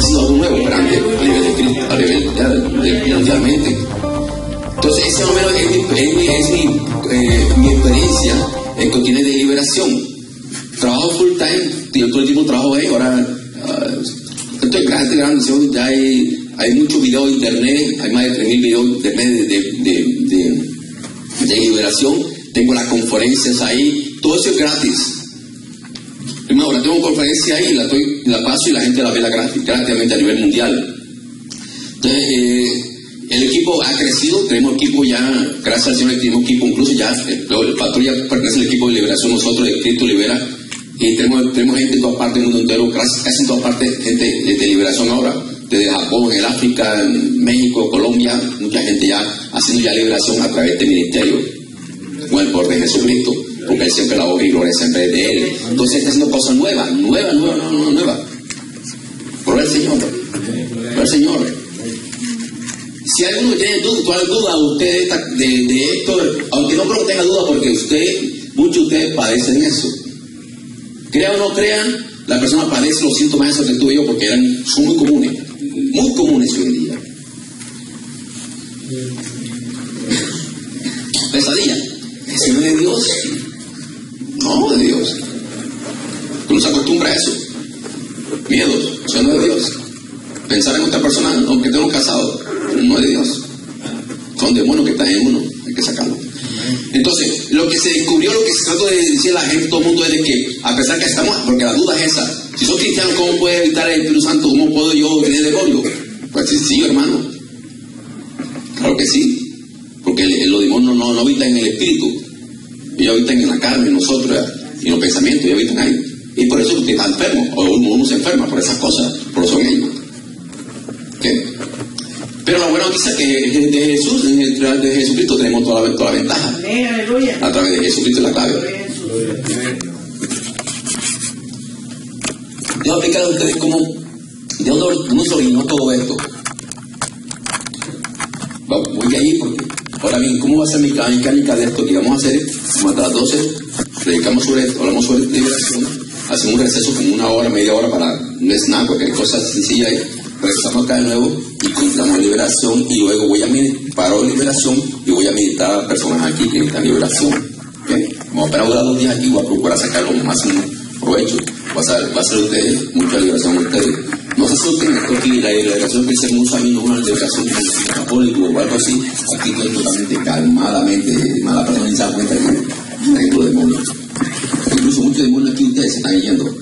ha sido nuevo para mí, a nivel de a de. Entonces, ese número es, eh, mi experiencia en cuestiones de liberación. Trabajo full time, yo todo el tiempo trabajo ahí, ahora uh, esto es grande, grande, ya hay, hay muchos videos en internet, hay más de 3.000 videos de, de, de, de, de liberación, tengo las conferencias ahí, todo eso es gratis ahora tengo conferencia ahí, la, estoy, la paso y la gente la ve la gratis, a nivel mundial. Entonces, eh, el equipo ha crecido, tenemos equipo ya, gracias al Señor, tenemos equipo, incluso ya, el, el patrulla pertenece al equipo de liberación, nosotros de Cristo Libera, y tenemos, tenemos gente en todas partes del mundo entero, casi en todas partes, gente de, liberación ahora, desde Japón, el África, en México, Colombia, mucha gente ya haciendo ya liberación a través del ministerio, con el poder de Jesucristo porque Él siempre la obra y gloria siempre es de Él. Entonces está haciendo cosas nuevas, nuevas, nuevas, nuevas, nuevas. Por el Señor, por el Señor. Si alguno tiene duda, duda usted de, de, esto, aunque no creo que tenga duda porque usted, muchos de ustedes padecen eso. Crean o no crean, la persona padece los síntomas esos que tuve yo porque son muy comunes, muy comunes hoy en día. Pesadilla. Es Dios. No, de Dios. Uno se acostumbra a eso. Miedos, eso no es de Dios. Pensar en otra persona, aunque un casado, no es de Dios. Son demonios que están en uno, hay que sacarlo. Entonces, lo que se descubrió, lo que se trató de decir a la gente, todo el mundo, es de que, a pesar que estamos, porque la duda es esa, si soy cristiano, ¿cómo puede evitar el Espíritu Santo? ¿Cómo puedo yo tener demonio? Pues sí, sí, hermano. Claro que sí. Porque los demonios no, no habitan en el Espíritu, ellos habitan en la carne, en nosotros, y en los pensamientos, ellos habitan ahí. Y por eso usted está enfermo, o uno, se enferma por esas cosas, por eso son ellos. Pero la buena noticia es que de Jesús, en el de Jesucristo tenemos toda la, toda la ventaja. A través de Jesucristo la clave. A explicar a ustedes cómo, de dónde se originó todo esto. Voy a ir porque Ahora bien, ¿cómo va a ser mi mecánica de esto que vamos a hacer? Las 12, predicamos sobre esto, hablamos sobre liberación, hacemos un receso como una hora, media hora para un snack, cualquier cosa sencilla ahí, regresamos acá de nuevo y continuamos liberación y luego voy a paro liberación y voy a meditar a personas aquí que necesitan liberación. Vamos a esperar dos días aquí, voy a procurar sacar lo máximo provecho. Va a va a ser ustedes, mucha liberación a ustedes. No se asusten, aquí, la liberación que unos años, una liberación católico o algo así, aquí estoy totalmente calmadamente, mala persona se da cuenta que tengo demonios. Incluso muchos demonios aquí ustedes se están yendo.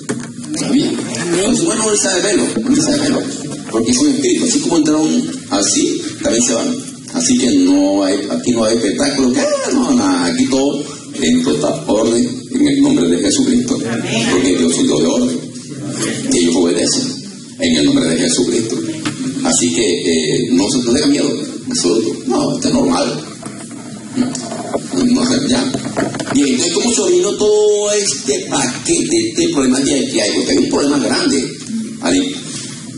¿Sabían? Entonces, bueno, no sabe verlo, no sabe verlo. Porque son espíritus, así como entraron así, también se van. Así que no hay, aquí no hay espectáculo, que ah, no, nada, aquí todo en total orden en el nombre de Jesucristo. Porque Dios es Dios de orden. Y ellos obedecen en el nombre de Jesucristo. Así que eh, no se te tenga miedo. no, esto es normal. No, no ya. Y entonces, ¿cómo se vino todo este paquete, este problema que hay? Porque hay un problema grande. Hay,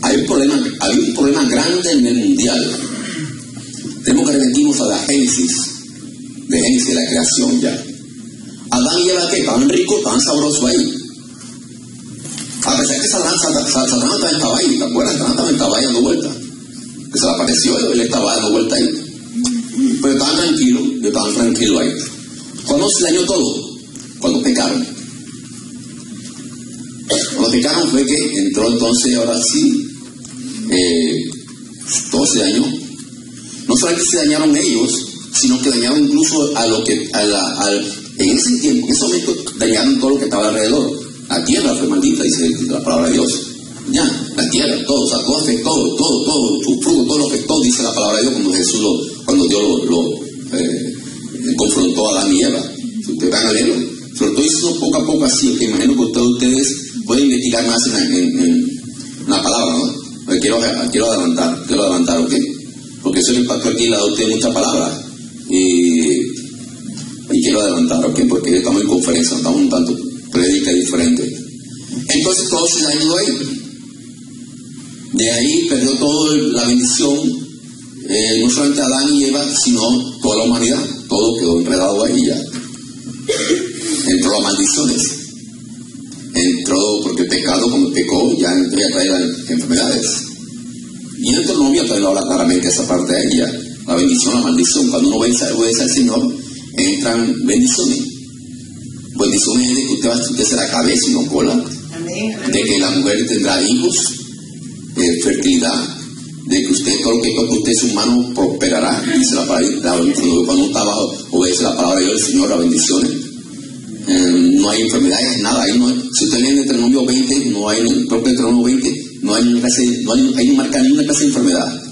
hay, un problema, hay un problema grande en el mundial. Tenemos que remitirnos a la Génesis, de Génesis, de la creación ya. Adán y Eva, que estaban ricos, estaban sabrosos ahí. A pesar que Satanás, Satanás estaba ahí, ¿te acuerdas? Satanás estaba ahí dando vuelta. Que se le apareció, él estaba dando vuelta ahí. Pero estaban tranquilos, yo estaban tranquilos ahí. ¿Cuándo se dañó todo? Cuando pecaron. Cuando pecaron fue que entró entonces, ahora sí, eh, todo se dañó. No solamente se dañaron ellos, sino que dañaron incluso a lo que, a la, en ese tiempo, en ese momento, dañaron todo lo que estaba alrededor. La tierra fue maldita, dice la palabra de Dios. Ya, la tierra, todo, todo afectó, todo, todo, su fruto, todo lo afectó, dice la palabra de Dios cuando Jesús lo, cuando Dios lo, eh, confrontó a Adán y Eva. Ustedes van a leerlo, se lo estoy diciendo poco a poco así, que imagino que ustedes pueden investigar más en, en, la palabra, ¿no? quiero, quiero adelantar, quiero adelantar, ¿ok? Porque soy el pastor aquí, le da usted mucha palabra. Y, adelantar, ¿ok? Porque estamos en conferencia, estamos un tanto predica diferente. Entonces todo se dañó ahí. De ahí perdió toda la bendición, eh, no solamente Adán y Eva, sino toda la humanidad. Todo quedó enredado ahí ya. Entró las maldiciones. Entró porque pecado, como pecó, ya entró a traer enfermedades. Y en Deuteronomio también habla claramente esa parte de ella, la bendición, la maldición. Cuando uno obedece, obedece al Señor, entran bendiciones. Bendiciones es de que usted, va, usted será cabeza y no cola, de que la mujer tendrá hijos, fertilidad, de que usted, todo lo que toque usted su mano prosperará, dice la palabra, la, cuando abajo, obedece la palabra de Dios, el Señor, las bendiciones. Eh, no hay enfermedades, nada. Ahí no, si usted lee en Deuteronomio 20, no hay, en el propio Deuteronomio 20, no hay, una clase, no hay, hay marca ni una clase de enfermedad,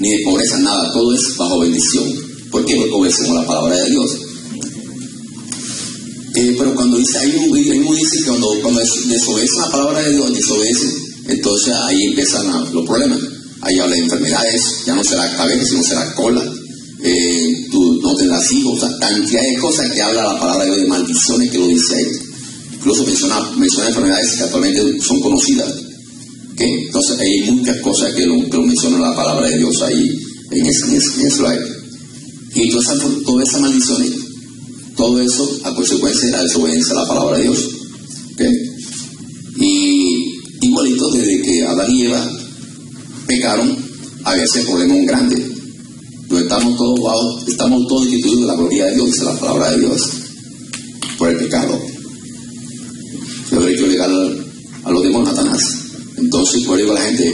ni de pobreza, nada. Todo es bajo bendición. Porque obedecemos la palabra de Dios. Eh, pero cuando dice, hay un, hay dice que cuando, cuando la palabra de Dios, desobedece, entonces ahí empiezan los problemas. Ahí habla de enfermedades, ya no será cabeza, sino será cola. Eh, tú no tendrás hijos, o sea, cantidad de cosas que habla la palabra de Dios, de maldiciones que lo dice ahí. Incluso menciona, menciona enfermedades que actualmente son conocidas. Entonces hay muchas cosas que lo, que lo menciona la palabra de Dios ahí en en en. Y todas esas, todas esas maldiciones, todo eso a consecuencia de la desobediencia a la palabra de Dios. ¿okay? Y igualito desde que Adán y Eva pecaron, había ese problema muy grande. No estamos todos bajo, estamos todos destituidos de la gloria de Dios, dice la palabra de Dios, por el pecado. Yo habría hecho legal a los demonios Satanás. Entonces, por eso la gente,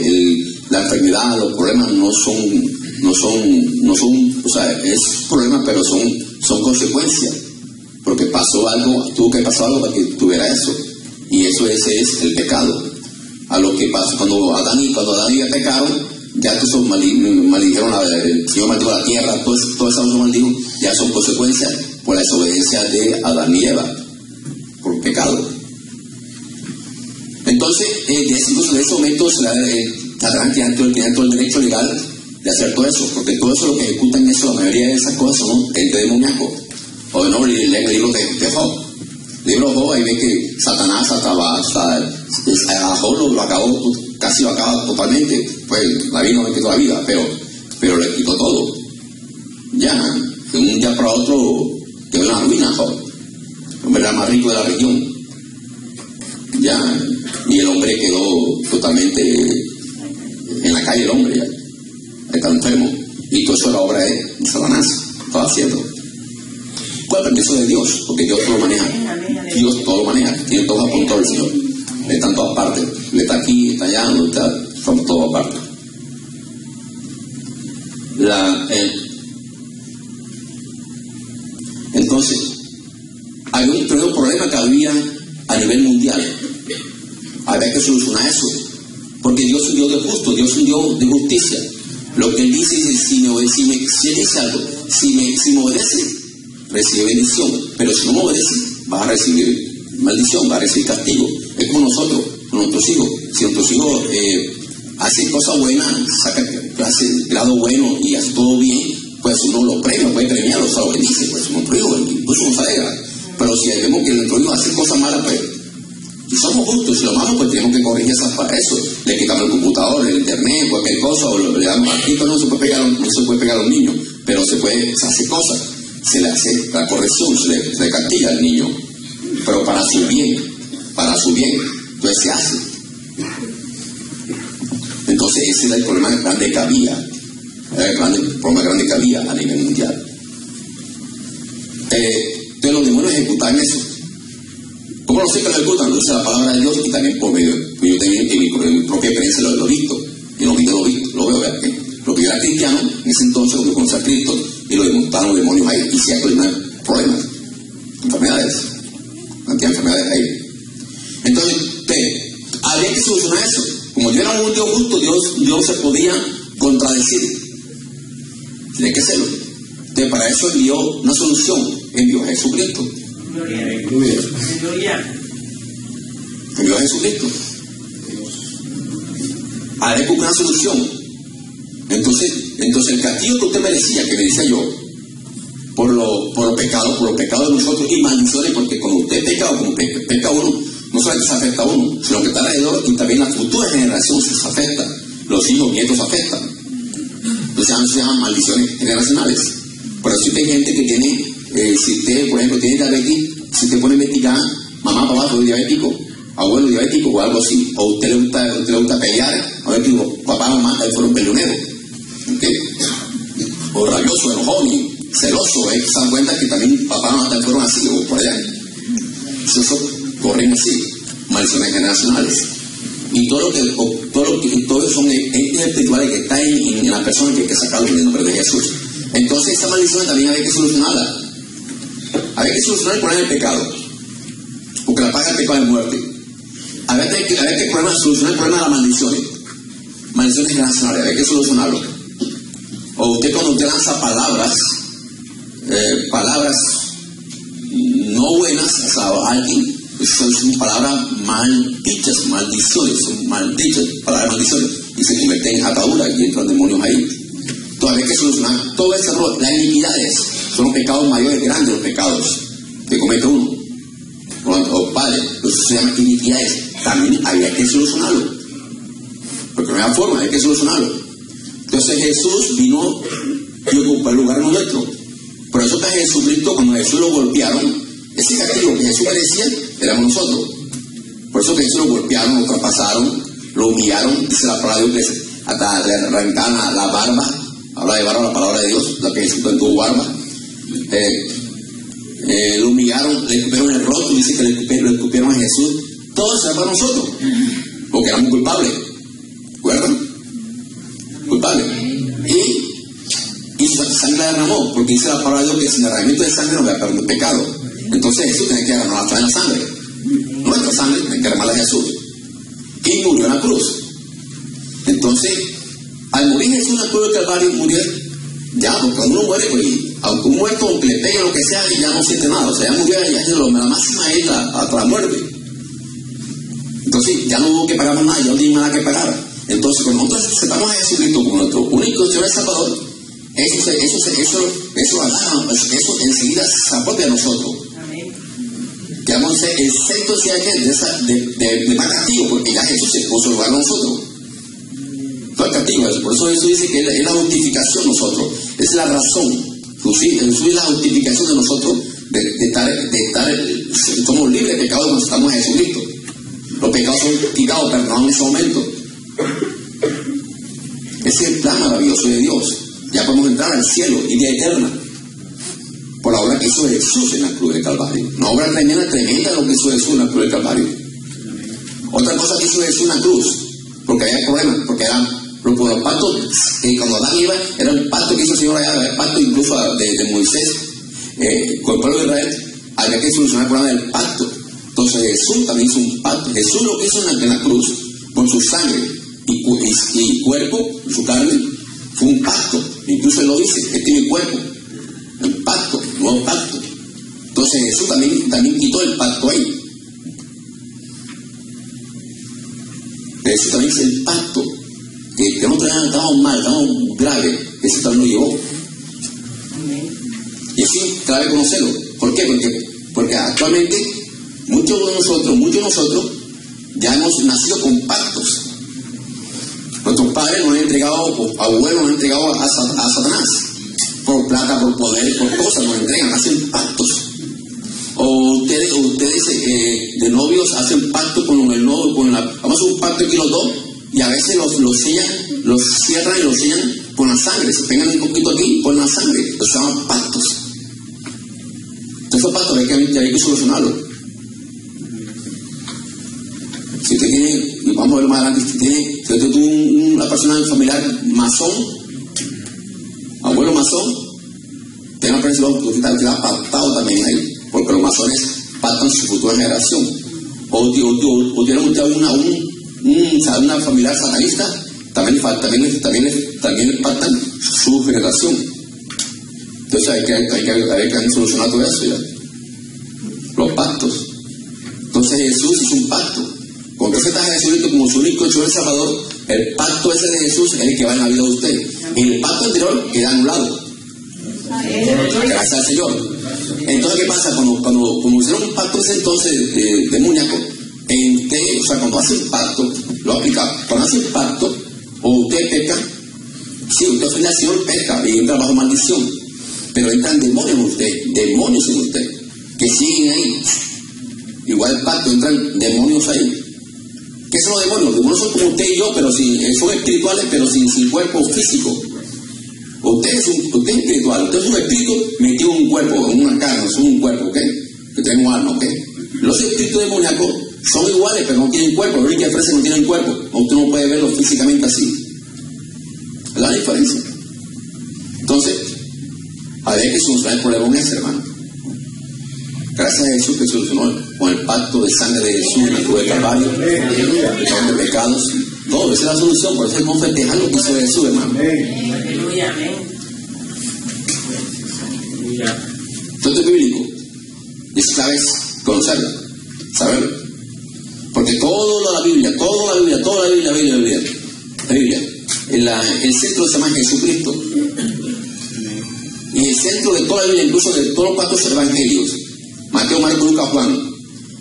la enfermedad, los problemas no son, no son, no son, o sea, es problema, pero son, son consecuencias. Porque pasó algo, tuvo que pasar algo para que tuviera eso. Y eso ese es el pecado. A lo que pasó cuando Adán y cuando Adán y Eva pecaron, ya que son maldijeron la, el Señor maldijo la tierra, todo, todo eso maldijo, ya son consecuencias por la desobediencia de Adán y Eva, por pecado. Entonces, eh, en ese momento tiene todo el derecho legal de hacer todo eso, porque todo eso lo que ejecutan eso, la mayoría de esas cosas son ente demoníaco. O no, leen el libro de, de Job. Libro de Job, ahí ve que Satanás acaba, hasta, a Job lo, acabó, casi lo acaba totalmente. Pues la vida no le quitó la vida, pero, pero le quitó todo. Ya, de un día para otro quedó en la ruina Job. El hombre era más rico de la región. Ya, y el hombre quedó totalmente en la calle el hombre ya está enfermo y todo eso era obra de Satanás estaba haciendo ¿cuál es el permiso de Dios? porque Dios todo lo maneja Dios todo lo maneja tiene todo apuntado el Señor le está en todas partes le está aquí, está allá, no está son todo aparte la, eh, entonces hay un, un problema que había a nivel mundial había que solucionar eso. Porque Dios es un Dios de justo, Dios es un Dios de justicia. Lo que Él dice es, si si me, si algo, si me, si me obedece, recibe bendición. Pero si no me obedece, vas a recibir maldición, vas a recibir castigo. Es como nosotros, con nuestros hijos. Si nuestros hijos eh, hacen cosas buenas, sacan hace grado bueno y hace todo bien, pues uno lo premia, puede premiarlo, o sea, lo bendice, pues uno premia, pues uno se alegra. Pero si vemos que nuestro hijo hace cosas malas, pues si somos justos, si lo amamos, pues tenemos que corregir esas para eso. Le quitamos el computador, el internet, cualquier cosa, o le damos aquí, no se puede pegar, no se puede pegar a un niño, pero se puede, se hace cosas, se le hace la corrección, se le, se castiga al niño, pero para su bien, para su bien, entonces se hace. Entonces ese era el problema grande que había, el, problema grande que había a nivel mundial. Eh, entonces los demonios ejecutaban eso. ¿Cómo lo sé que lo ejecutan? Lo dice la palabra de Dios y también por medio, yo también en mi, en mi propia experiencia lo, he visto, y no lo, visto, lo veo, ¿verdad? Lo que yo era cristiano, en ese entonces cuando conocí a Cristo, y lo demostraron los demonios ahí, y se problemas, problemas, enfermedades, cantidad de enfermedades ahí. Entonces, había que solucionar eso. Como yo era un Dios justo, Dios, Dios se podía contradecir. Tiene que hacerlo. Entonces, para eso envió una solución, envió a Jesucristo. Gloria. Envió a Jesucristo. A él una solución. Entonces, entonces el castigo que usted merecía, que merecía yo, por los por lo pecados, por los pecados de nosotros y maldiciones, porque cuando usted peca o como peca, peca uno, no solamente se afecta a uno, sino que está alrededor y también la futura generación se afecta. Los hijos, nietos se afectan. Entonces se llaman maldiciones generacionales. Por eso hay gente que tiene, eh, si usted, por ejemplo, tiene diabetes, si usted pone a investigar, mamá, papá, soy diabético, abuelo diabético o algo así, o usted le gusta, usted le gusta pelear, a ver, digo, papá, mamá, fueron peleoneros, ¿okay? o rabioso, enojón, celoso, se dan cuenta que también papá, mamá fueron así, o por allá. Entonces, eso corrimos así, maldiciones generacionales. Y todo lo que, o, todo lo que son entes espirituales que están en, la persona que hay que sacarlo en el nombre de Jesús. Entonces, esa maldición también hay que solucionarla hay que solucionar el problema del pecado. Porque la paga del pecado es muerte. A ver, hay que, a ver qué problema, solucionar el problema de las maldiciones. Maldiciones generacionales, hay que solucionarlo. O usted cuando usted lanza palabras, eh, palabras no buenas a alguien, son palabras mal maldiciones, son maldichas, palabras maldiciones, y se convierten en ataduras y entran demonios ahí. Todavía hay que solucionar todo ese error. Las iniquidades son los pecados mayores, grandes los pecados que comete uno. O, o padre, eso se llama iniquidades. También había que solucionarlo. Porque no había forma, hay que solucionarlo. Entonces Jesús vino y ocupó el lugar nuestro. Por eso que Jesucristo, cuando Jesús lo golpearon, ese castigo que Jesús merecía, éramos nosotros. Por eso que Jesús lo golpearon, lo traspasaron, lo humillaron, dice la palabra de Dios, hasta le la barba, habla de barba la palabra de Dios, la que Jesús tuvo barba. Eh, eh, lo humillaron, le escupieron el rostro, dice que le escupieron, a Jesús. Todo era para nosotros, porque éramos culpables. ¿Recuerdan? Culpables. Y, y su sangre derramó, porque dice la palabra de Dios que sin derramamiento de sangre no voy a perder pecado. Entonces Jesús tiene que derramar la sangre. Nuestra sangre tiene que derramarla a Jesús. Y murió en la cruz. Entonces, al morir Jesús en la cruz del Calvario, murió ya, porque uno muere, pues, aunque un muerto le pegue lo que sea, ya no siente nada. O sea, ya murió, ya es la máxima es hasta la muerte. Entonces, ya no hubo que pagar más nada, ya no tiene nada que pagar. Entonces, cuando nosotros aceptamos a Jesucristo como nuestro único Señor y Salvador, eso, eso, eso, eso, eso, eso enseguida se apropia a nosotros. Que vamos a ser exentos de, de, de, de, castigo, porque ya Jesús se puso lugar a nosotros. Fue castigo, por eso Jesús dice que es la justificación nosotros, es la razón. Es la justificación de nosotros de, estar, de estar, somos libres de pecado cuando estamos en Jesucristo. Los pecados son quitados, perdonados en ese momento. Ese es el plan maravilloso de Dios. Ya podemos entrar al cielo, vida eterna. Por la obra que hizo Jesús en la cruz del Calvario. Una obra tremenda, tremenda lo que hizo Jesús en la cruz del Calvario. Otra cosa que hizo Jesús en la cruz, porque había problemas, porque eran los, los pactos, que cuando Adán iba, era un pacto que hizo el Señor allá, el pacto incluso de, de Moisés eh, con el pueblo de Israel, había que solucionar el problema del pacto. Entonces Jesús también hizo un pacto. Jesús lo hizo en la, cruz, con su sangre y, y, y, cuerpo, su carne, fue un pacto. Incluso él lo dice, este es mi cuerpo. El pacto, nuevo pacto. Entonces Jesús también, también quitó el pacto ahí. Jesús también hizo el pacto. Estamos mal, estamos graves. Jesús también lo llevó. Y eso es clave conocerlo. ¿Por qué? Porque, porque actualmente muchos de nosotros, muchos de nosotros, ya hemos nacido con pactos. Nuestros padres nos han entregado, abuelos nos han entregado a, Satanás. Por plata, por poder, por cosas nos entregan, hacen pactos. O ustedes, ustedes eh, de novios hacen pacto con el novio, con la, vamos a hacer un pacto aquí los dos, y a veces los, los sellan, los cierran y los sellan con la sangre. Se pegan un poquito aquí, con la sangre. Los llaman pactos. Esos pactos hay que, hay que solucionarlos. Si usted tiene, vamos a ver más adelante, si, tiene, si usted tuvo una persona familiar masón, abuelo masón, tenga presión que usted queda pactado también ahí, porque los masones pactan su futura generación. O, o, o, o tiene usted una, un, un, una familiar satanista, también, también, también, también pactan su generación. Entonces hay que, hay que, hay que solucionar todo eso ya. Los pactos. Entonces Jesús hizo un pacto. Cuando usted está Jesucristo como su único Señor Salvador, el pacto ese de Jesús es el que va en la vida de usted. Y el pacto anterior queda anulado. Gracias al Señor. Entonces, ¿qué pasa? Cuando, cuando, cuando hicieron un pacto ese entonces eh, demoníaco, en que, o sea, cuando hace un pacto, lo aplica, cuando hace un pacto, o usted peca, si usted ofende al Señor, peca y entra bajo maldición. Pero entran demonios en usted, demonios en usted, que siguen ahí. Igual el pacto, entran demonios ahí. ¿Qué son los demonios? Los demonios son como usted y yo, pero sin, son espirituales, pero sin, sin cuerpo físico. Usted es, un, usted es espiritual, usted es un espíritu metido en un cuerpo, en una carne, es un cuerpo, ¿ok? Que un alma, ¿ok? Los espíritus demoníacos son iguales, pero no tienen cuerpo. La única diferencia es que no tienen cuerpo. Usted no puede verlo físicamente así. Es la diferencia. Entoncer, había que solucionar el problema ese, hermano. Gracias a Jesús que solucionó con el pacto de sangre de Jesús en la cruz de Calvario, perdón de pecados, todo, esa es la solución, por eso es festejar lo que hizo Jesús, hermano. Aleluya, amén. Esto es bíblico. Y sabes conocerlo, saberlo. Porque toda la Biblia, toda la Biblia, toda la Biblia, la Biblia, la Biblia, en el centro se llama Jesucristo. Y el centro de toda la Biblia, incluso de todos los cuatro evangelios, Mateo, Marcos, Lucas, Juan,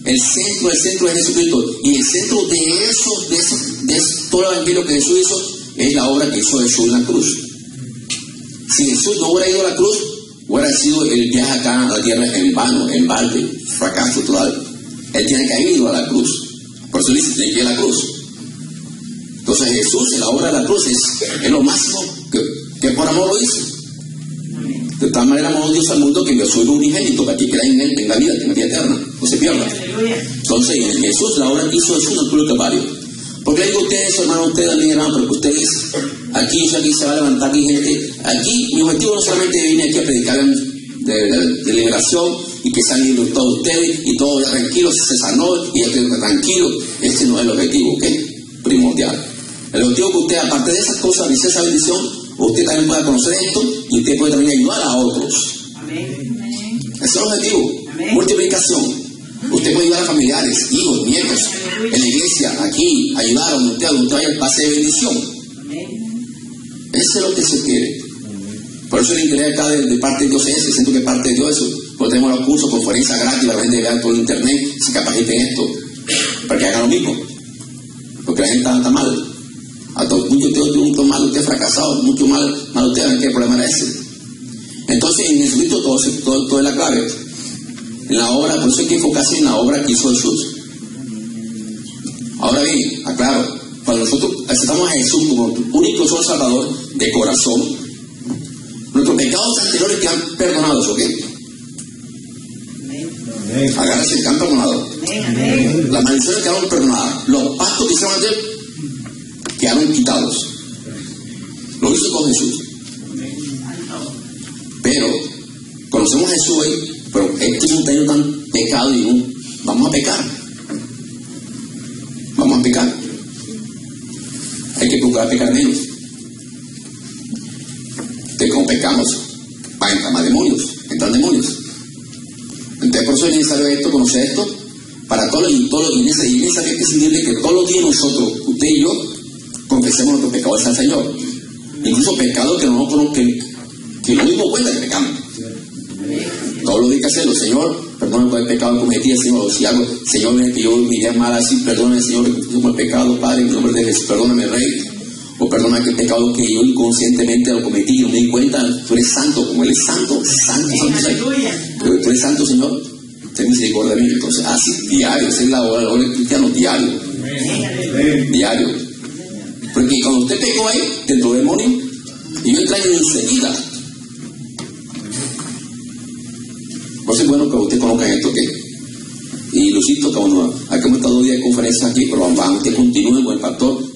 el centro, el centro de Jesucristo. Y el centro de eso, de, todo el evangelio que Jesús hizo, es la obra que hizo Jesús en la cruz. Si Jesús no hubiera ido a la cruz, hubiera sido el viaje acá a la tierra en vano, en balde, fracaso total. Él tiene que haber ido a la cruz. Por eso dice, la cruz. Entonces Jesús en la obra de la cruz es, es lo máximo que, que por amor lo hizo. De tal manera amó Dios al mundo que envió su Hijo unigénito para que crea en él tenga vida, tenga vida eterna, no se pierda. Entonces, en Jesús, la obra que hizo Jesús en el cruz Calvario. ¿Por qué digo ustedes, hermano, ustedes también, hermano? Porque ustedes, aquí, aquí se va a levantar aquí gente. Aquí, mi objetivo no solamente viene aquí a predicar de, de- de liberación y que sean libres todos ustedes y todos tranquilos, se sanó y quedó tranquilo. Ese no es el objetivo, ¿ok? Primordial. El objetivo es que usted, aparte de esas cosas, dice esa bendición, usted también pueda conocer esto y usted puede también ayudar a otros. Amén. Ese es el objetivo. Amén. Multiplicación. Usted puede ayudar a familiares, hijos, nietos, en la iglesia, aquí, ayudar a donde usted, a donde usted pase de bendición. Eso es lo que se quiere. Por eso el interés acá de, de parte de Dios es ese, siento que parte de Dios eso. Porque tenemos los cursos, conferencias gratis, la gente vea por internet, se capaciten en esto, para que hagan lo mismo. Porque la gente está mal. A todo, mucho usted tiene mucho mal, usted fracasado, mucho mal, mal usted, ¿qué problema era ese? Entonces en Jesucristo todo, todo, es la clave. En la obra, por eso hay que enfocarse en la obra que hizo Jesús. Ahora bien, aclaro, cuando nosotros aceptamos a Jesús como único solo Salvador de corazón, nuestros pecados anteriores quedan perdonados, ¿ok? Quedan perdonados. Amén. Amén. Las maldiciones quedaron perdonadas. Los pactos que hicieron antes quedaron quitados. Lo hizo con Jesús. Pero conocemos a Jesús hoy, pero este es un año tan pecado y un, vamos a pecar. Vamos a pecar. Hay que procurar pecar menos. Que como pecamos, van a entrar más demonios, entran demonios. Entonces por eso es necesario esto, conocer esto, para todos los todos los y es necesario entiende que todos los días nosotros, usted y yo, confesemos nuestros pecados al Señor. Incluso pecados que no nos que, que no dimos cuenta que pecamos. Todos los días que hacerlo, Señor, perdóname por el pecado que cometí, Señor, si algo, Señor, que yo miré mal así, perdóname, Señor, que el pecado, Padre, en nombre de Jesús, perdóname, Rey, o perdóname aquel pecado que yo inconscientemente lo cometí y no me di cuenta, tú eres santo, como Él es santo, santo, santo, santo. Pero tú eres santo, Señor, ten misericordia de mí, entonces, así, diario, esa es la hora, la hora del cristiano, diario, diario. Porque cuando usted pecó ahí, dentro del demonio, y yo entré enseguida. Por eso es bueno que usted conozca esto, que y Lucito, que uno, aquí hemos estado dos días de conferencias aquí, pero vamos, usted continúe con el pastor,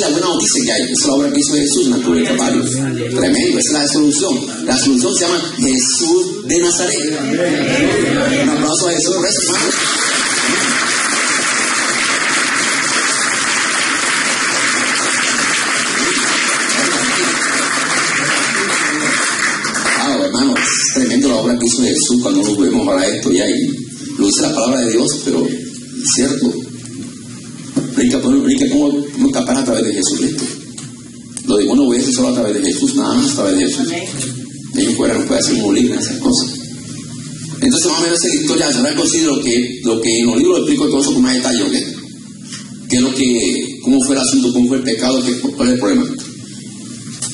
es la buena noticia que hay. Es la obra que hizo Jesús en la cruz del Calvario. Tremendo, esa es la solución. La solución se llama Jesús de Nazaret. Un aplauso a Jesús por eso, hermano. Hermano, es tremendo la obra que hizo Jesús cuando nos vemos para esto ya. Y lo dice la palabra de Dios, pero es cierto. Predica, predica cómo, cómo escapar a través de Jesucristo. Lo de bueno voy a hacer solo a través de Jesús, nada más a través de Jesús. De ahí fuera no puede hacer libre esas cosas. Entonces más o menos esa historia se habrá conocido lo que, lo que en los libros explico todo eso con más detalle, ¿ok? ¿Qué es lo que, cómo fue el asunto, cómo fue el pecado, qué, cuál es el problema?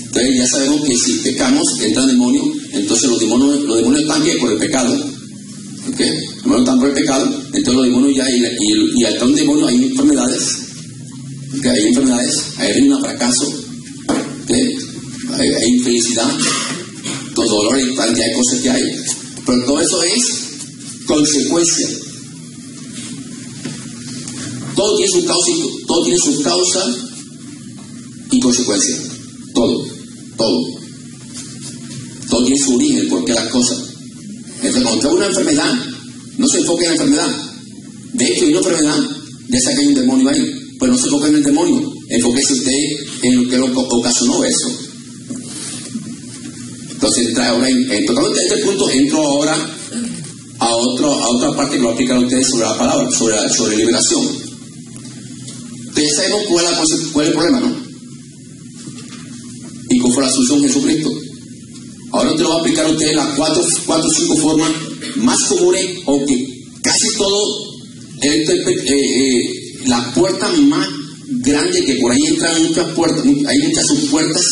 Entonces, ya sabemos que si pecamos, entra demonio, entonces los demonios, los demonios están bien por el pecado, ¿ok? Los demonios están por el pecado, entonces los demonios ya, y, y, y al estar un demonio hay enfermedades, ¿ok? Hay enfermedades, hay un fracaso, ¿ok? Hay, hay infelicidad, los dolores, cantidad de cosas que hay. Pero todo eso es consecuencia. Todo tiene su causa y, todo tiene su causa y consecuencia. Todo, todo. Todo tiene su origen, porque las cosas. Entonces, cuando una enfermedad, no se enfoque en la enfermedad. De hecho, hay una enfermedad, ya sea que hay un demonio ahí, pues no se enfoque en el demonio. Enfóquese usted en lo que lo ocasionó eso. Entonces, entra ahora en, en totalmente este punto, entro ahora a, otro, a otra parte que lo aplican ustedes sobre la palabra, sobre, la, sobre liberación. Ustedes sabemos cuál cuál es el problema, ¿no? Y cómo fue la solución Jesucristo. Ahora te lo voy a aplicar a ustedes las cuatro o cinco formas más comunes o que casi todo, eh, eh, la puerta más grande que por ahí entran muchas puertas, hay muchas subpuertas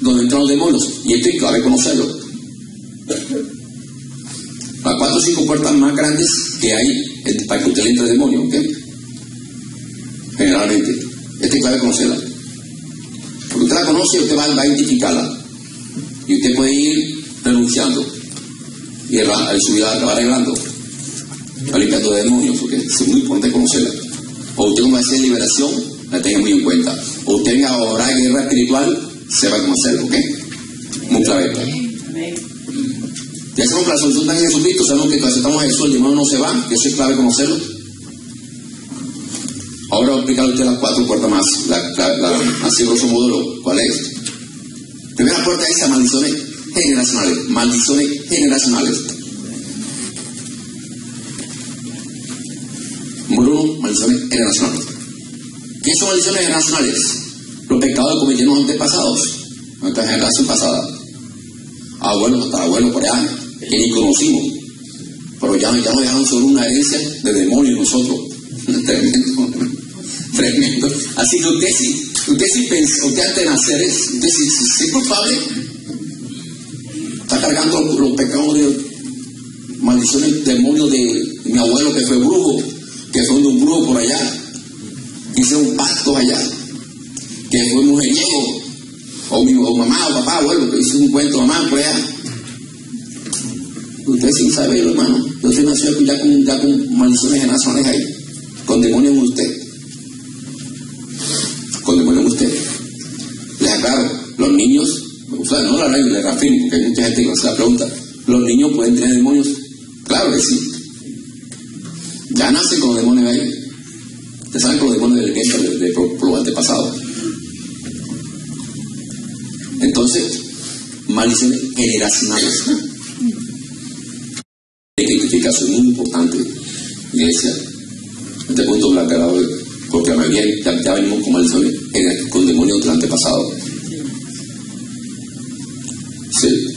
donde entran los demonios. Y esto hay que reconocerlo. Las cuatro o cinco puertas más grandes que hay para que usted le entre el demonio. Generalmente. Esta hay que conocerla. Porque usted la conoce, usted va, va a identificarla. Y usted puede ir renunciando. Y el, su vida la va arreglando. Va limpiando de demonios, porque es muy importante conocerla. O usted como hacer liberación, la tenga muy en cuenta. O usted venga a orar guerra espiritual, sepa cómo hacerlo, ¿ok? Muy clave. Ya sabemos que la solución está en Jesucristo, sabemos que cuando aceptamos a Jesús, el demonio no se va, eso es clave conocerlo. Ahora a explicar a usted las cuatro puertas más, la, la, la, así ¿cuál es? Primera puerta es a maldiciones generacionales, maldiciones generacionales. Uno, maldiciones generacionales. ¿Qué son maldiciones generacionales? Los pecados que cometieron antepasados, nuestra generación pasada. Abuelos, hasta abuelos por allá, que ni conocimos. Pero ya, ya nos dejaron sobre una herencia de demonios nosotros. Tremendo. Tremendo. Así que usted sí, usted sí pensó, usted antes de nacer es, usted sí, sí, culpable. Está cargando los pecados de maldiciones, demonios de mi abuelo que fue brujo, que fue de un brujo por allá. Hice un pacto allá, que fue mujeriego, o mi o mamá o papá, abuelo, que hice un cuento mamá por allá. Usted sin saberlo, hermano. Usted nació ya con, ya con maldiciones generacionales ahí, con demonios en usted. Con demonios en usted. Les aclaro, los niños, o no la ley, le reafirmo, porque hay mucha gente que hace la pregunta. ¿Los niños pueden tener demonios? Claro que sí. Ya nacen con demonios ahí. Ustedes saben que los demonios del viento de, de, los antepasados. Entonces, maldiciones generacionales. Hay identificación muy importante, iglesia. Este punto aclarado porque la mayoría ya, ya venimos con maldiciones con demonios del antepasado. Sí.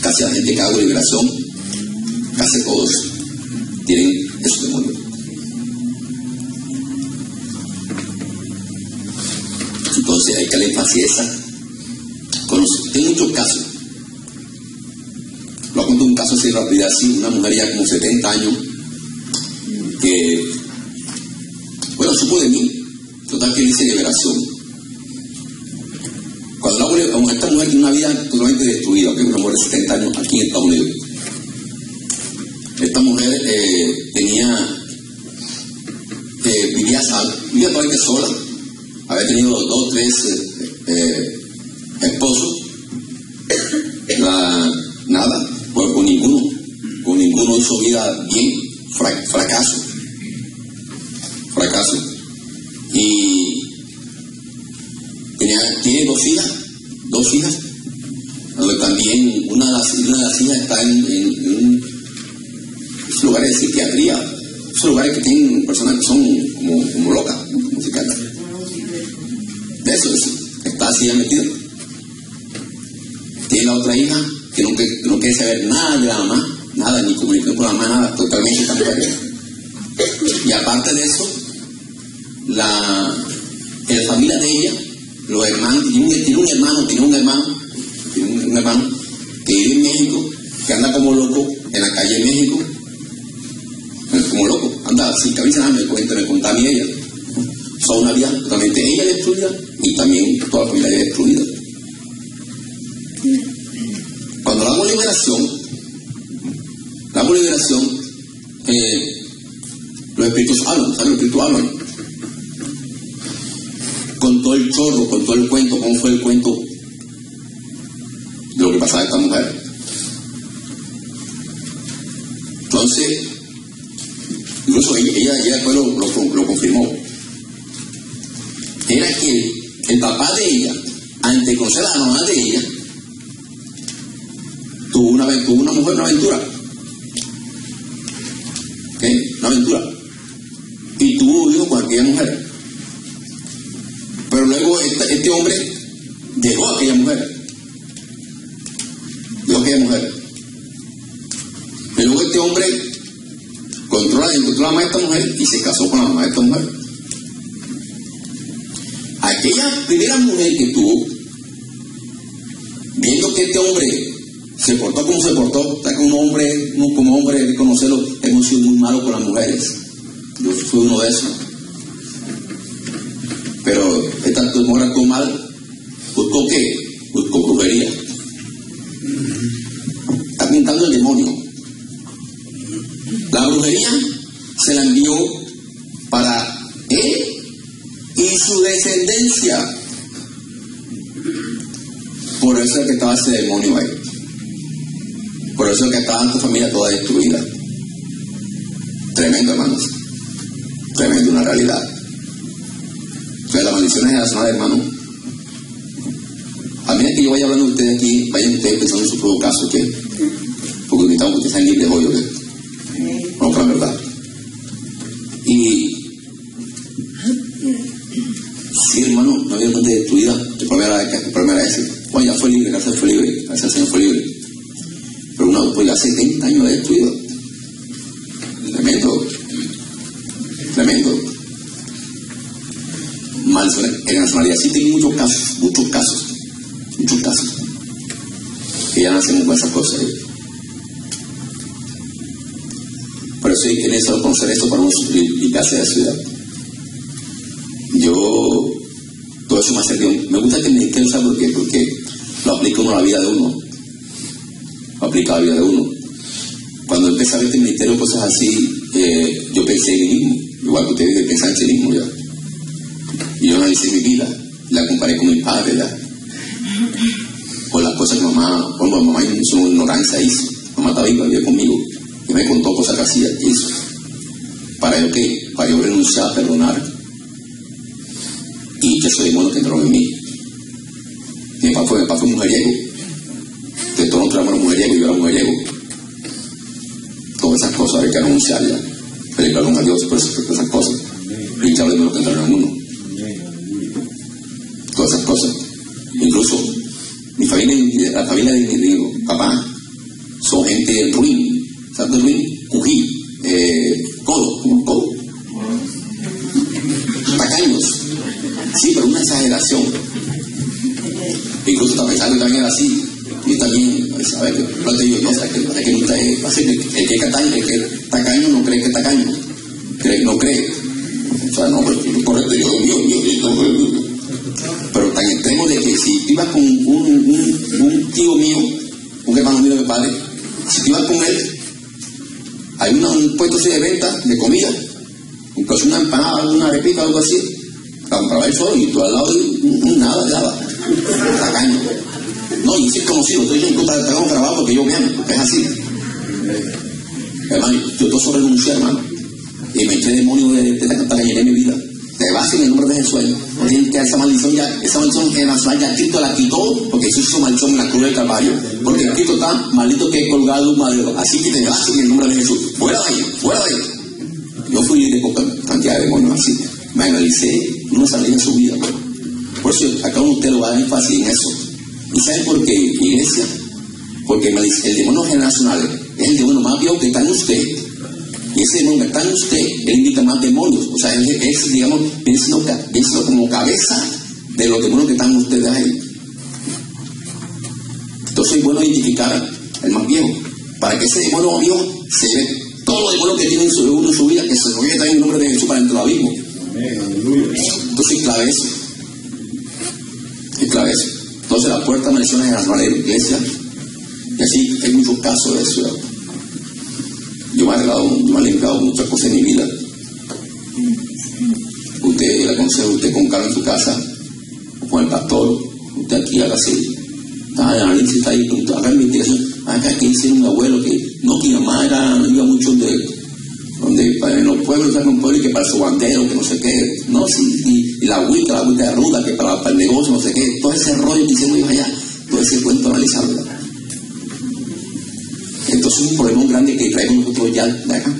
Casi la hago liberación, casi todos tienen esos demonios. Entonces hay que darle énfasis esa. Tengo muchos casos. Lo cuento un caso así rápido, así, una mujer ya como 70 años, que, bueno, supo de mí, total que dice liberación. De esta mujer tiene una vida totalmente destruida, que es una de 70 años aquí en Estados Unidos. Esta mujer eh, tenía, eh, vivía, vivía totalmente sola, había tenido dos, tres eh, esposos, la, nada, pues con ninguno, con ninguno hizo vida bien, fra, fracaso, fracaso. Las, una de las hijas está en, en, en un lugar de psiquiatría, esos lugares que tienen personas que son como, locas, como psiquiatras de eso, está así ya metido. Tiene la otra hija que no, no quiere saber nada de la mamá, nada, ni comunicación con la mamá, nada, totalmente mujer. Y aparte de eso, la, familia de ella, los hermanos, tiene un, hermano, tiene un hermano, tiene un hermano que anda como loco en la calle de México, como loco, anda sin nada, me cuenta, me contaba a mí ella. Son una vida totalmente ella destruida y también toda la familia de destruida. Cuando damos liberación, damos liberación, eh, los espíritus hablan, ¿saben? Los espíritus hablan. Con todo el chorro, con todo el cuento, cómo fue el cuento de lo que pasaba a esta mujer. Entonces, incluso ella, ella, después lo, confirmó. Era que el papá de ella, antes de conocer a la mamá de ella, tuvo una, tuvo una mujer, una aventura. ¿Ok? Una aventura. Y tuvo hijo con aquella mujer. Pero luego este, este hombre dejó a aquella mujer. Dejó a aquella mujer. Y luego este hombre controla, encontró mamá de esta mujer y se casó con la mamá de esta mujer. Aquella primera mujer que tuvo, viendo que este hombre se portó como se portó, está como un hombre, como hombre, hay que conocerlo, hemos sido muy malos con las mujeres. Yo fui uno de esos. Pero esta mujer actuó mal, buscó qué? Buscó brujería. Está pintando el demonio. La brujería se la envió para él y su descendencia. Por eso es que estaba ese demonio ahí. Por eso es que estaba tu familia toda destruida. Tremendo, hermanos. Tremendo, una realidad. Entonces, la maldición generacional, hermano. A medida que yo vaya hablando de ustedes aquí, vayan ustedes pensando en su propio caso, ¿ok? Porque necesitamos que ustedes sean libres hoy, ¿ok? En nacionalidad. Sí, tengo muchos casos, muchos casos, muchos casos. Que ya nacen con esas cosas. ¿eh? Por eso hay que conocer esto para uno suplicarse de la ciudad. Yo, todo eso me ha servido. Me gusta que el ministerio sabe por qué, porque lo aplica uno a la vida de uno. Lo aplica a la vida de uno. Cuando empecé a ver este ministerio, cosas así, eh, yo pensé en mí mismo. Igual que ustedes pensar en sí mismo ya. Y yo analicé mi vida, la comparé con mi padre, ya. Con las cosas que mamá, cuando mamá en su ignorancia hizo. Mamá estaba vivía conmigo y me contó cosas que hacía hizo. Para yo que, para yo renunciar a perdonar y que ese demonio que entró en mí. Mi papá fue, mi papá fue mujeriego. De todos nosotros éramos mujeriego yo era mujeriego. Todas esas cosas hay que renunciar ya. Pedirle a Dios por esas, por esas cosas. Y de lo que entraron en uno. Todas esas cosas. Incluso mi familia, la familia de mi papá, son gente ruin, ¿sabes ruin? Cují, eh, codo, como codo. Tacaños. Sí, pero una exageración. Incluso está pensando también así. Y también, pues, a ver, no te digo yo, o sea, que, que, que, el, que, tacaño, el que tacaño no cree que es tacaño. Cree, no cree. O sea, no, pero correcto, yo, yo, yo, yo, pero tan extremo de que si ibas con un, tío mío, un hermano mío de mi padre, si ibas con él, hay un puesto así de venta de comida, incluso una empanada, una repita, algo así, compraba el solo y tú al lado de nada, nada. No, y si es conocido, estoy yo en tengo grabado porque yo viendo, es así. Hermano, yo todo eso renuncié, hermano, y me eché demonio de, de, de, de, de mi vida te vas en el nombre de Jesús. Tienen que esa maldición ya, esa maldición en la ya Cristo la quitó, porque hizo maldición en la cruz del Calvario, porque Cristo está maldito que es colgado un madero. Así que te vas en el nombre de Jesús. Fuera de ahí, fuera de ahí. Yo fui de poca cantidad de demonios así. Me analicé, no salí en su vida. Por eso acá usted lo va a dar énfasis en eso. ¿Y saben por qué, iglesia? Porque el demonio generacional es el demonio más viejo que está en usted. Y ese demonio en usted, invita más demonios. O sea, él es, digamos, viene siendo, como cabeza de los demonios que están ustedes ahí. Entonces es bueno identificar al más viejo. Para que ese demonio viejo se ve todo lo demonios que tiene en su, en su vida, que se lo también en el nombre de Jesús para dentro del abismo. Entonces es clave eso. Es clave eso. Entonces la puerta menciona en la iglesia. Y así hay muchos casos de eso. Yo me he yo me he limpiado muchas cosas en mi vida. Usted le aconsejo usted con calma en su casa, con el pastor, usted aquí así. Ah, la está ahí, haga investigación. Acá que dice un abuelo que no, que mi mamá era, iba mucho de donde en los pueblos hay un pueblo que para su bandero, que no sé qué, no, sí, y, la agüita, la agüita de ruda, que para, para, el negocio, no sé qué, todo ese rollo que hicimos allá, todo ese cuento analizarlo. Entonces es un problema grande que traemos nosotros ya de acá.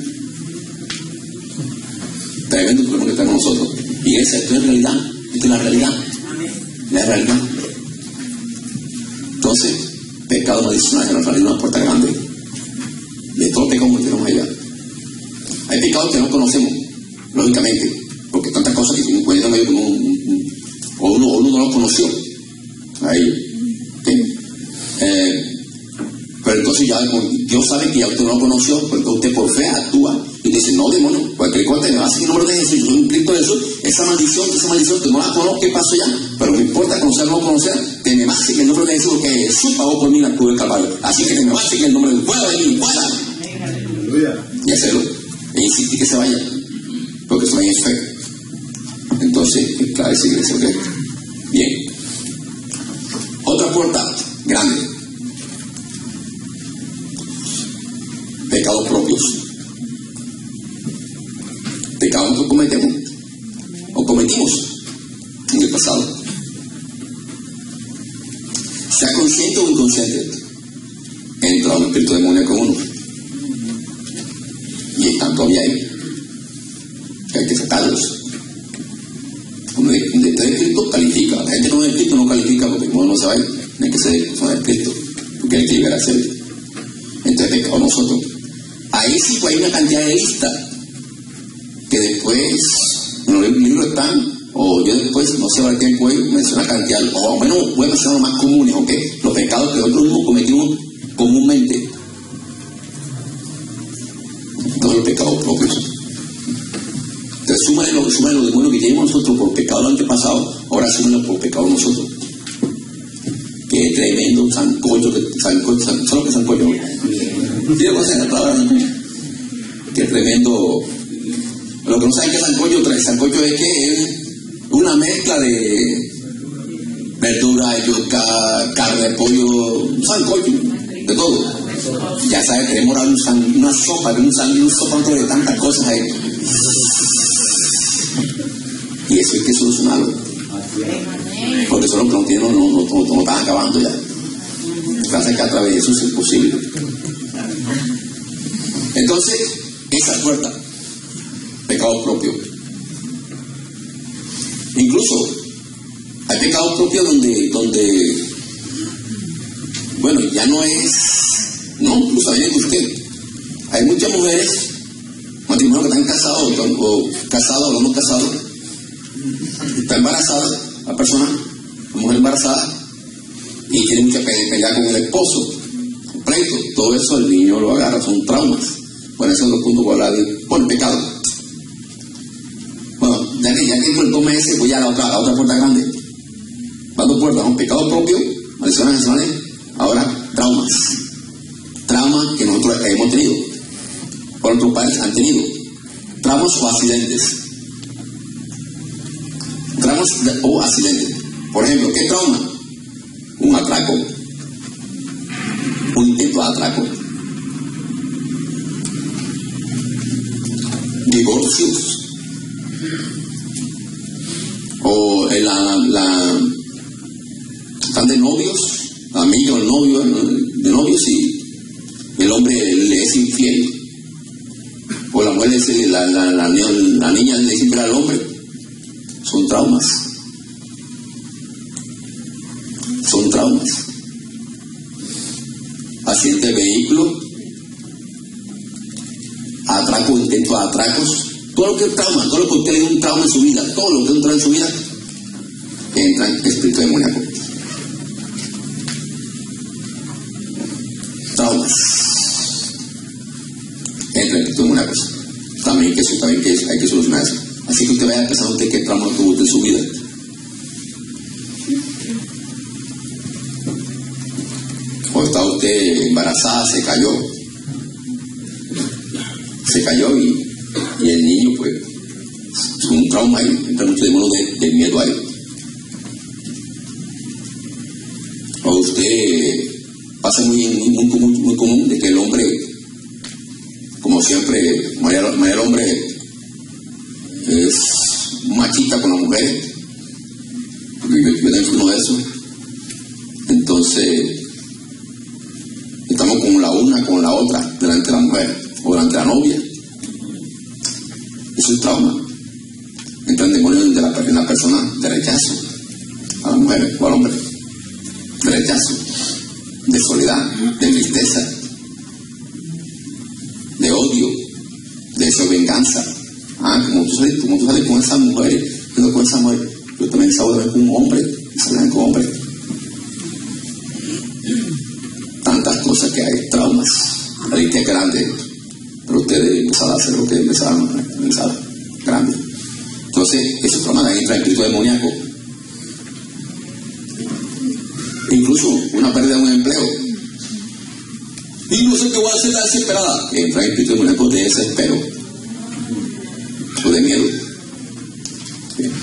Tremendo problema que traemos nosotros. Y esa, esto es realidad, esto es la realidad. La realidad. Entonces, pecado adicional que nos sale una puerta grande. De todo pecado que tenemos allá. Hay pecados que no conocemos, lógicamente, porque tantas cosas que pueden medio como un, o uno, uno no los conoció. Ahí. Eh, pero entonces ya Dios sabe que ya usted no lo conoció, porque usted por fe actúa y dice, no demonio, cualquier cosa me va a hacer el nombre de Jesús, yo soy un Cristo de Jesús, esa maldición, esa maldición, que no la conozco, ¿qué pasó ya? Pero me importa conocer o no conocer, que me base que el nombre de Jesús, que Jesús pagó por mí la cruz del Calvario. Así que que me base que el nombre de pueda venir, pueda. Y hacerlo. E insistir que se vaya, porque eso no es fe. Entonces, claro, esa iglesia, ¿ok? Bien. Otra puerta grande. Pecados propios pecados que cometemos o cometimos en el pasado. Sea consciente o inconsciente, entra un espíritu demoníaco uno. Y están todavía ahí. Hay que sacarlos. Uno de, de, Cristo califica. La gente no de Cristo no califica porque uno no se va Hay que ser son de Cristo. Porque hay que ser. Entonces, pecado nosotros. Hay una cantidad de listas que después en los libros están, o yo después, no sé a tiempo, voy a mencionar cantidad, o bueno, voy a mencionar los más comunes, ¿ok? Los pecados que nosotros mismos cometimos comúnmente. Todos los pecados propios. Entonces, súmale lo, súmale lo de bueno que tenemos nosotros por pecado del antepasado, ahora súmale por pecado nosotros. Qué tremendo sancocho, que, sancocho, solo que sancocho. Tiene cosas en la Qué tremendo lo que no saben que sancocho trae, sancocho es que es una mezcla de verdura, yuca, carne, pollo, sancocho, de todo. Ya sabes, queremos dar una sopa, un, un sopa de tantas cosas ahí. Y eso hay que solucionarlo. Porque eso lo que no tienen, no, no, no, no, están acabando ya. Gracias que a través de eso es posible. Entonces, esa puerta pecado propio. Incluso hay pecados propios donde, donde, bueno, ya no es, no, incluso hay usted. Hay muchas mujeres, matrimonios que están casados o, casados o no casados, está embarazada la persona, la mujer embarazada, y tiene mucha pelea con el esposo, pleito, todo eso el niño lo agarra, son traumas. Bueno, el punto por pecado ya que, ya que el tome ese, voy a la otra, la otra puerta grande. Va dos puertas, un pecado propio, maldiciones nacionales, ahora traumas. Traumas que nosotros hemos tenido, o otros padres han tenido. Traumas o accidentes. Traumas o accidentes. Por ejemplo, ¿qué trauma? Un atraco. Un intento de atraco. Divorcios o la, la, están de novios, amigos, novio, de novios y el hombre le es infiel. O la mujer le la, la, la, la niña le dice al hombre. Son traumas. Son traumas. accidente de vehículo, atraco, intento de atracos, todo lo que es trauma, todo lo que usted le un trauma en su vida, todo lo que entra en su vida, entra en espíritu demoníaco. Traumas. Entra en espíritu demoníaco. También que eso, también que eso, hay que solucionar eso. Así que usted vaya pensando usted qué trauma tuvo usted en su vida. O está usted embarazada, se cayó. Se cayó y, y el niño, pues, es un trauma ahí, entra mucho demonio de, del miedo ahí. O usted pasa muy, muy, muy, común, de que el hombre, como siempre, mayor hombre es machista con la mujer. Yo, yo, yo también fui uno de esos. Entonces, estamos con la una, con la otra, delante de la mujer o delante de la novia. Eso es trauma. Entra el demonio de la, en la persona de rechazo a la mujer o al hombre. De rechazo, de soledad, de tristeza, de odio, de deseo de venganza. Ah, como tú sales, como tú sales con esa mujer, yo con esa mujer, yo también salgo con un hombre, salen con hombre. Tantas cosas que lista es grande, pero ustedes empezaron a hacer lo que empezaron a pensar, grande. Entonces, esos ahí entra espíritu demoníaco. Incluso una pérdida de un empleo. Sé qué voy a hacer la desesperada. Entra el espíritu demoníaco de desespero. O de miedo.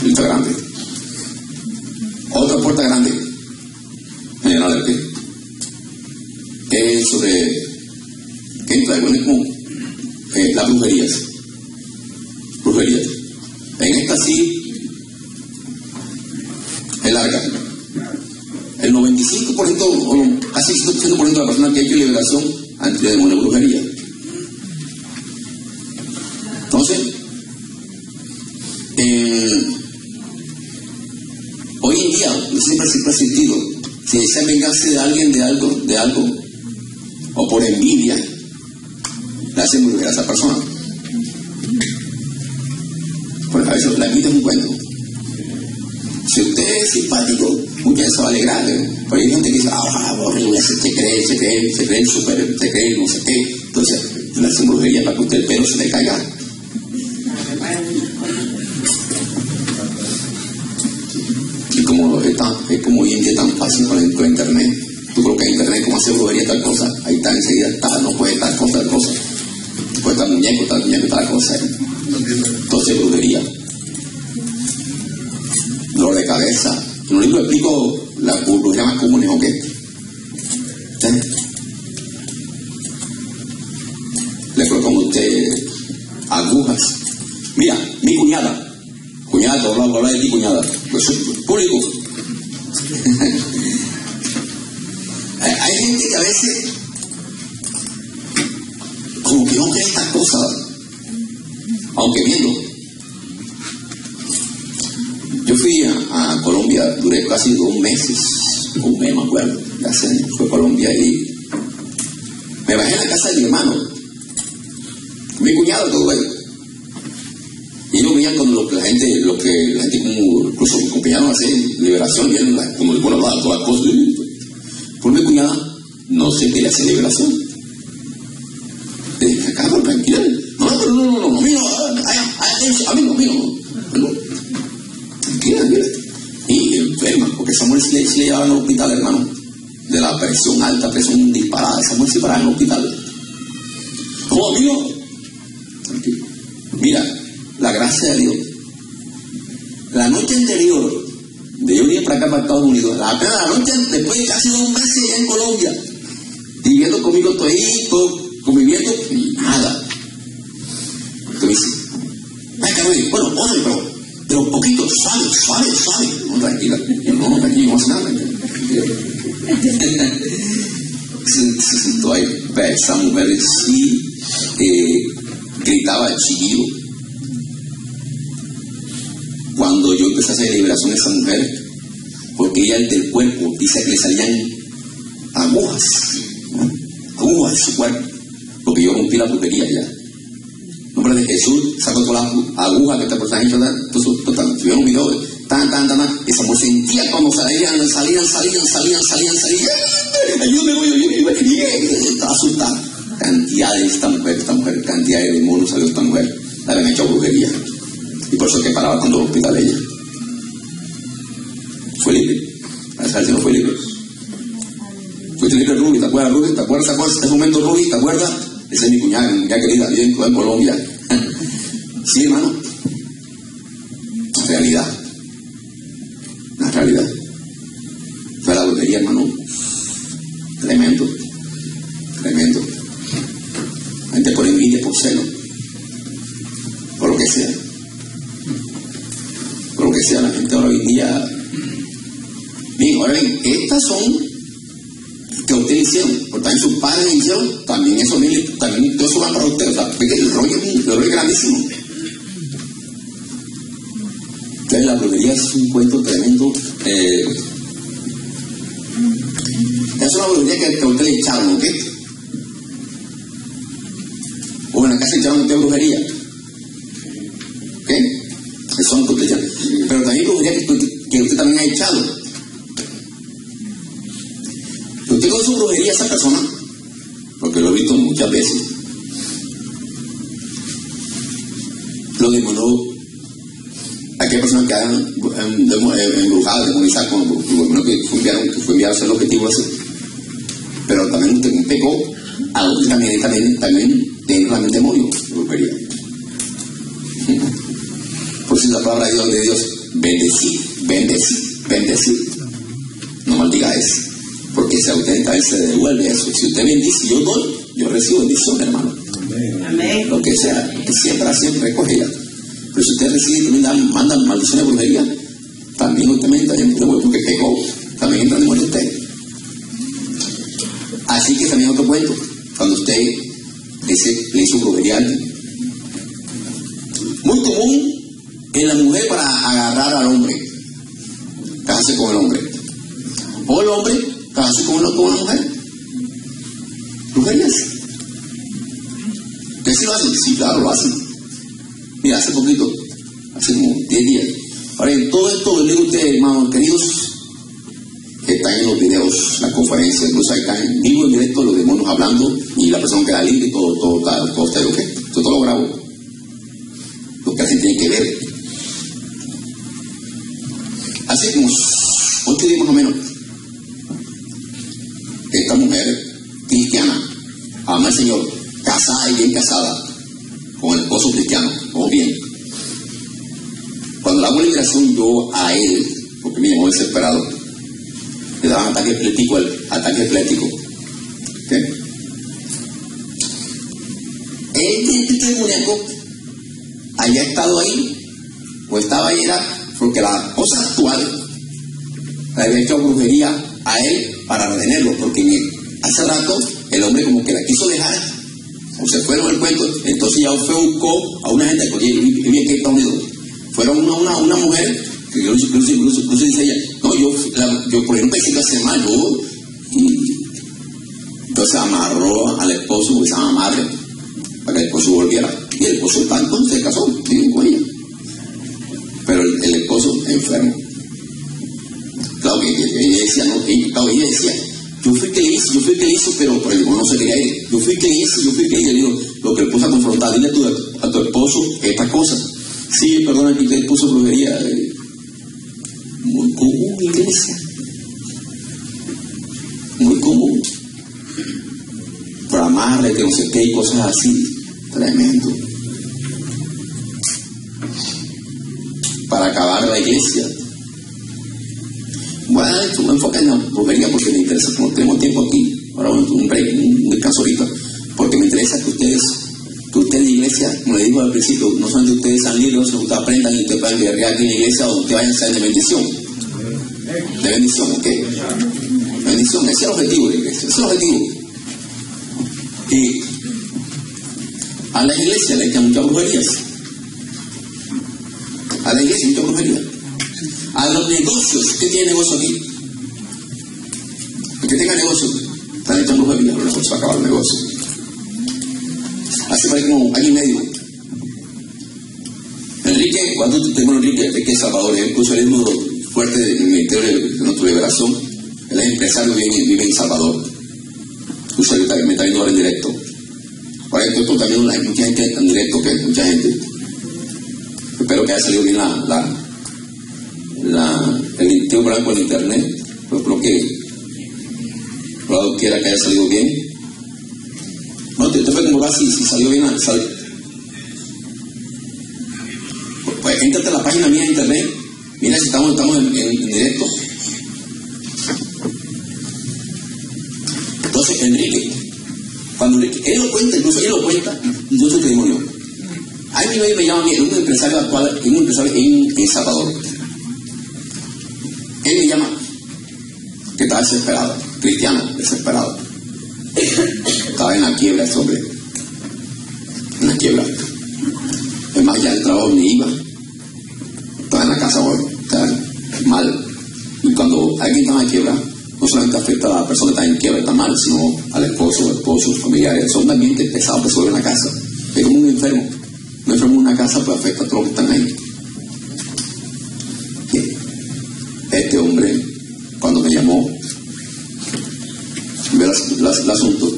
Puerta grande. Otra puerta grande. Del que. Es sobre. que entra bueno, es como eh, las brujerías. Brujerías. En esta sí es larga. El 95% o casi 100% de la persona que ha hecho liberación han tenido demonio de brujería. Entonces, eh, hoy en día, siempre, siempre ha existido, si desea vengarse de alguien de algo, de algo, o por envidia, hacen brujería a esa persona. Pues a veces la vida es un cuento. Si usted es simpático, veces se va a alegrar. Pero hay gente que dice, ah, horrible, se te cree, se cree, se cree súper, se cree no sé qué. Entonces, le hacen brujería para que usted el pelo se le caiga. Y como, es, tan, es como hoy en día tan fácil con, el, internet, tú colocas en internet cómo hacer brujería tal cosa, ahí está enseguida, está, no puede tal cosa, tal cosa. Estar muñeco, tal muñeco, tal cosa. Entonces, brujería. Dolor de cabeza. En un libro explico las brujerías más comunes, ¿ok? ¿Eh? Le colocan a usted agujas. Mira, mi cuñada. Cuñada, todo habla de ti, cuñada. Pues es público. hay gente que a veces como que no cree estas cosas, aunque viendo. Yo fui a, a, Colombia, duré casi dos meses, un mes me acuerdo, fue a Colombia y me bajé en la casa de mi hermano, mi cuñado, todo eso. Y ellos veían cuando lo que la gente, lo que la gente como, incluso mis compañeros liberación, viendo la, como bueno, todas las cosas. Por mi cuñada, no sé qué le hace liberación. Le dije, acá, tranquila. No, no, no, no, no, no, mira, a mí no, mira, no. Tranquila, mira. Y enferma, porque esa mujer sí le, sí le llevaban al hospital, hermano. De la presión alta, presión disparada, esa mujer se paraba en el hospital. ¿Cómo, amigo? Tranquilo. Mira, la gracia de Dios. La noche anterior, de yo venir para acá, para Estados Unidos, la, la noche, después de casi dos meses en Colombia, viviendo conmigo todito, conviviendo, nada. Entonces, ay, cabrón, bueno, oye, pero, pero un poquito, suave, suave, suave. No, tranquila, no, tranquilo, no nada. se, se sentó ahí, esa mujer sí eh, gritaba chillido cuando yo empecé a hacer liberación de esa mujer, porque ella del cuerpo dice que le salían agujas, ¿no? agujas de su cuerpo, porque yo rompí la brujería ya. Nombre de Jesús, saco todas las agujas que esta persona ha hecho, entonces, total, tuvieron un video, tan, tan, tan, tan, y se sentía cuando salían, salían, salían, salían, salían, salían, ayúdame, voy, ayúdame, estaba asustada. Cantidad de esta mujer, esta mujer, cantidad de demonios salió esta mujer, la habían hecho brujería. Y por eso que paraba cuando los hospital ella. Fue libre. Gracias al Señor fue libre. Fuiste libre, Ruby, ¿te acuerdas, Ruby? ¿Te acuerdas, ¿te acuerdas de momento, Ruby? ¿Te acuerdas? Esa es mi cuñada, mi querida, bien en Colombia. sí, hermano. Realidad. La realidad. Fue la brujería, hermano. Tremendo. Tremendo. La gente por envidia, por celo. Por lo que sea. Por lo que sea, la gente ahora hoy día. Bien, ahora bien, estas son que ustedes hicieron, porque también sus padres hicieron, también eso, también todo eso va para ustedes, o el rollo, el rollo es grandísimo. Entonces la brujería es un cuento tremendo. Eh, es una brujería que, que usted le echaron, ¿ok? O en la casa echaron usted brujería. ¿Ok? Eso usted echaron. Pero también brujería que, que usted también ha echado. Usted con su brujería a esa persona, porque lo he visto muchas veces, lo demoró aquella persona que han embrujado, demonizado, bueno, que fue enviado, que fue enviado a ser el objetivo ese. Pero también usted pecó, a usted también, también, también tiene también demonio, brujería. Por si la palabra de Dios, de Dios, bendecir, bendecir, bendecir. No maldiga eso. Porque si a usted también se devuelve eso, si usted bendice, yo doy, yo recibo bendición, hermano. Amén. Lo que sea, que siempre, siempre recoge ya. Pero si usted recibe también da, manda maldiciones de brujería, también usted entra en devuelve porque pecó, también entra en demonio usted. Así que también otro cuento, cuando usted dice, le hizo brujería a alguien. Muy común en la mujer para agarrar al hombre, casarse con el hombre. O el hombre casarse con, una- con una mujer. Brujerías. ¿Ustedes sí lo hacen? Sí, claro, lo hacen. Mira, hace poquito, hace como 10 días. Ahora, en todo esto, les digo ustedes, hermanos queridos, que están en los videos, la conferencia, incluso ahí están en vivo, en directo, los demonios hablando, y la persona queda libre, y todo, todo, todo, todo está ok. Yo todo lo grabo. Lo que la gente tiene que ver. Hace como 8 días más o menos, esta mujer cristiana, ama al Señor, casada y bien casada, con el esposo cristiano, o bien. Cuando le hago liberación yo a él, porque me llamó desesperado, le daban ataque eplético, el ataque eplético. ¿ok? Este, este demoníaco haya estado ahí, o estaba ahí, era porque la esposa actual le había hecho brujería a él para retenerlo, porque hace rato el hombre como que la quiso dejar, o se fueron el cuento, entonces ya fue buscó a una gente, él vivía aquí en Estados Unidos, fueron una, una, una mujer, que incluso, incluso, incluso, incluso dice ella, no, yo, la- yo por ejemplo pensé que hace mal, yo, y entonces amarró al esposo, porque se llama madre, para que el esposo volviera, y el esposo está entonces se casó, vive con ella, pero el, esposo enfermo. Claro que, decía, no, que- claro, ella decía, yo fui que hice, yo fui que hice, pero, pero el no se ir. Yo fui que hice, yo fui que hice. Le digo, lo que puse a confrontar, dile a tu, a tu esposo esta cosa. Sí, perdona que usted puso brujería. eh, Muy común, iglesia. Muy común. Por amarle, que no sé qué, y cosas así. Tremendo. Para acabar la iglesia. Voy a enfoque en la brujería porque me interesa, como tenemos tiempo aquí, ahora un, break, un descanso ahorita, porque me interesa que ustedes, que ustedes en la iglesia, como le digo al principio, no solamente ustedes sean libres, sino que ustedes aprendan y ustedes puedan guerrear aquí en la iglesia o que vayan a ser de bendición. De bendición, ¿ok? Bendición, ese es el objetivo de la iglesia, ese es el objetivo. Y a la iglesia le echan muchas brujerías. A la iglesia muchas brujerías a los negocios. ¿Usted tiene negocio aquí? El que tenga negocio, Están echando brujería, pero mejor se va a acabar el negocio. Así fue como año y medio. Enrique, cuando tengo Enrique, Enrique Salvador, es mismo fuerte del Ministerio de Nuestra Liberación. Él es empresario, vive, vive en Salvador. Usted me está viendo ahora en directo. Ahora esto también hay mucha gente en directo, que mucha gente. Espero que haya salido bien la, la el tío blanco en internet. Pero creo que Claudio quiera que haya salido bien. No, te, fue como va si, salió bien. Pues entrate a la página mía de internet. Mira si estamos, estamos en, directo. Entonces, Enrique, cuando él lo cuenta, incluso él lo cuenta, yo soy testimonio. A mí me llama a mí, un empresario actual, un empresario en Salvador. Él me llama, que estaba desesperado, cristiano, desesperado. Estaba en la quiebra ese hombre. En la quiebra. Es más, ya el trabajo ni iba. Estaba en la casa hoy, estaba mal. Y cuando alguien está en la quiebra, no solamente afecta a la persona que está en quiebra, está mal, sino al esposo, al esposo, familiares. Son también pesados que a la casa. Es como un enfermo. Un enfermo en una casa pues afecta a todos los que están ahí. Este hombre, cuando me llamó, ve el asunto,